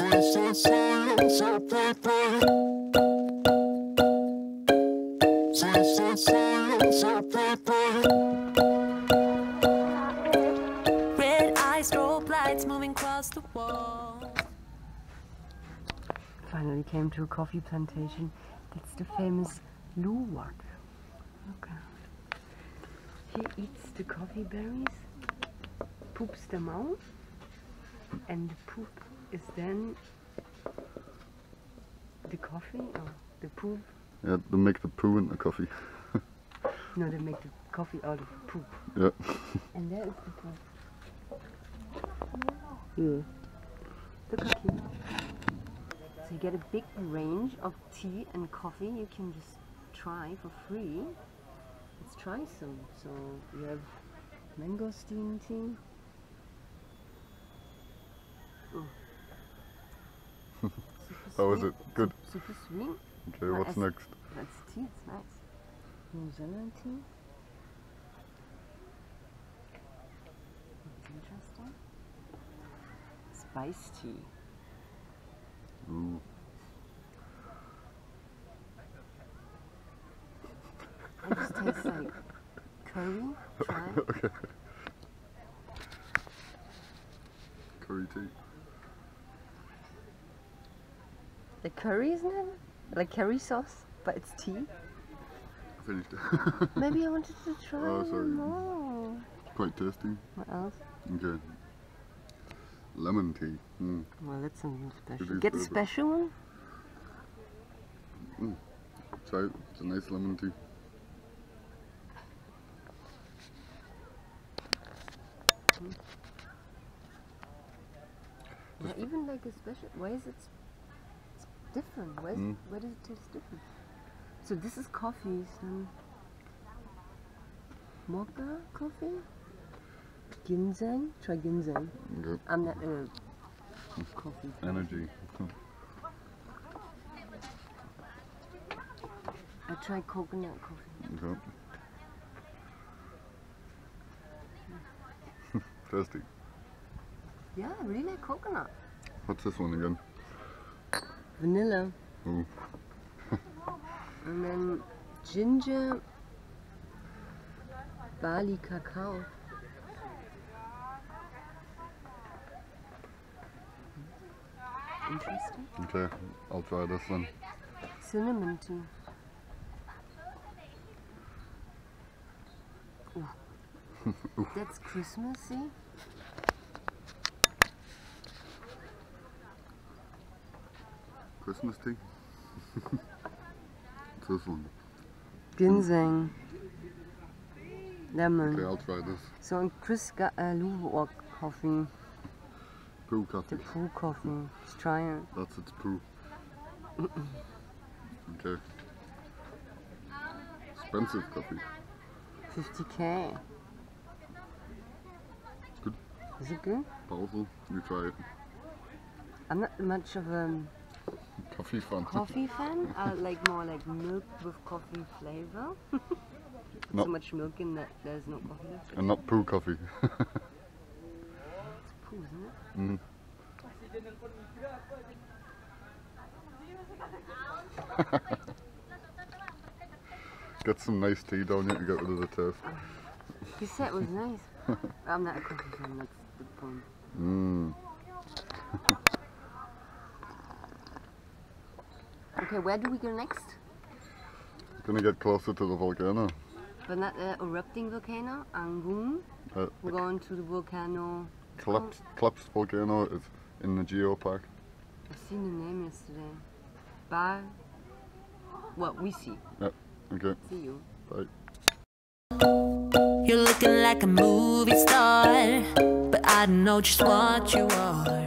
Red eyes, strobe lights moving across the wall. Finally came to a coffee plantation. That's the famous Luwak. Look. He eats the coffee berries, poops them out, and the poop is then the coffee or the poop. Yeah, they make the poo in the coffee. No, they make the coffee out of poop. Yeah. And there is the poop. Yeah. Look at here. So you get a big range of tea and coffee you can just try for free. Let's try some. So you have mangosteen tea. Oh. Super How is sweet. it? Good. Super sweet. Okay, Uh, what's next? That's tea, it's nice. New Zealand tea. That's interesting. Spice tea. Ooh. It just tastes like curry. Try. okay. Curry tea. Like curry, isn't it? Like curry sauce, but it's tea. I Finished. Maybe I wanted to try Oh, sorry. more. Quite tasty. What else? Okay. Lemon tea. Mm. Well, that's something special. Get the very special one. Try it. It's a nice lemon tea. Yeah, even like a special. Why is it different? Why, Mm. why does it taste different? So this is coffee. Some mocha coffee. Ginseng. Try ginseng. Okay. I'm not a coffee. fan. Energy. I try coconut coffee. Okay. Tasty. Yeah, I really like coconut. What's this one again? Vanilla. Ooh. Hmm. And then ginger, barley cacao. Interesting. Okay, I'll try this one. Cinnamon tea. That's Christmassy. Christmas tea. What's this one? Ginseng. Lemon. Okay, I'll try this. So and Chris got a Luwak coffee, Poo the coffee. poo coffee. Let's try it. That's its poo. Okay. Expensive coffee. 50k. Good. Is it good? Powerful. You try it. I'm not much of a Coffee fan. coffee fan. I like more like milk with coffee flavor. No. So much milk in that there's no coffee left. And not poo coffee. It's poo, isn't it? mm. Get some nice tea down here to get rid of the taste. He said it was nice. I'm not a coffee fan. That's the point. Mmm. Okay, where do we go next? Gonna get closer to the volcano. But not the erupting volcano, Agung. Uh, We're going to the volcano. collapsed, collapsed volcano is in the geopark. I've seen the name yesterday. Bar. Well, we see. Okay, See you. bye. You're looking like a movie star, but I know just what you are.